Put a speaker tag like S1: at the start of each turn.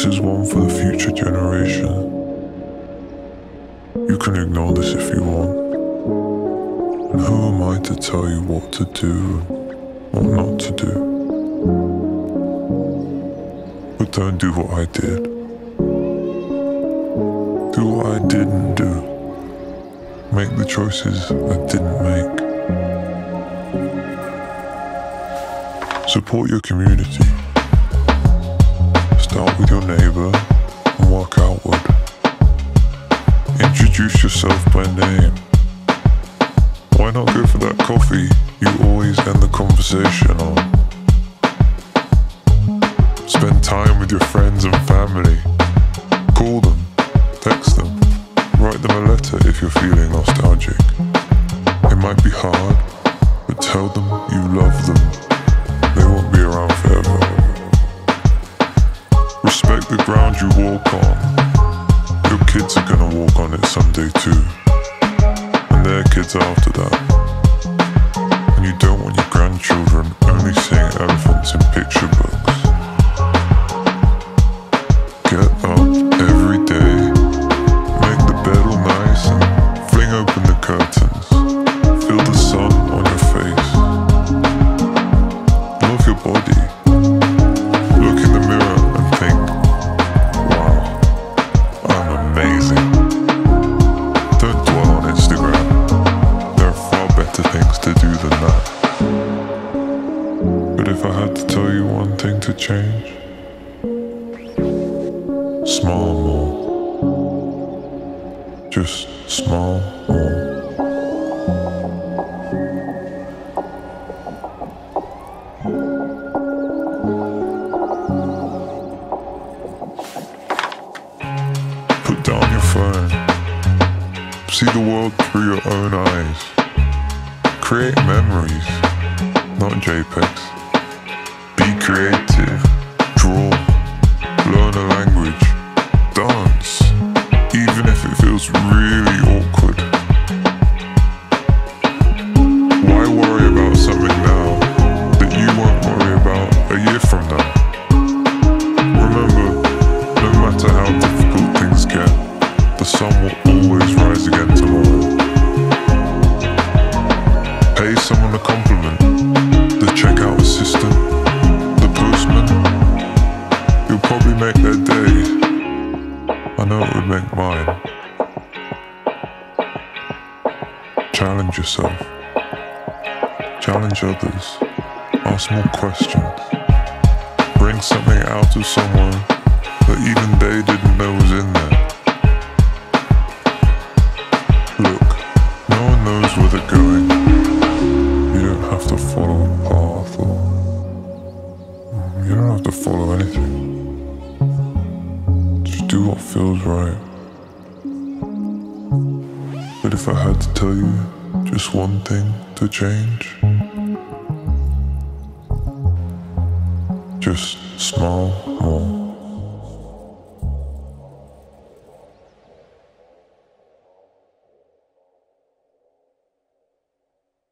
S1: This is one for the future generation. You can ignore this if you want. And who am I to tell you what to do or not to do? But don't do what I did. Do what I didn't do. Make the choices I didn't make. Support your community. Start with your neighbor and work outward. Introduce yourself by name. Why not go for that coffee you always end the conversation on? Spend time with your friends and family. Call them, text them, write them a letter if you're feeling nostalgic. It might be hard, but tell them you love the ground you walk on. Your kids are gonna walk on it someday too. And their kids after that. And you don't want your grandchildren only seeing elephants in picture books. Get up every day, make the bed all nice and fling open the curtains. Feel the sun on your face. Love your body. If I had to tell you one thing to change, smile more. Just smile more. Put down your phone. See the world through your own eyes. Create memories, not JPEGs. Creative. Draw. Learn a language. Dance. Even if it feels really awkward. Why worry about something now that you won't worry about a year from now? Remember, no matter how difficult things get, the sun will know it would make mine. Challenge yourself. Challenge others. Ask more questions. Bring something out of someone that even they didn't know was in there. Look, feels right. But if I had to tell you just one thing to change, just smile more.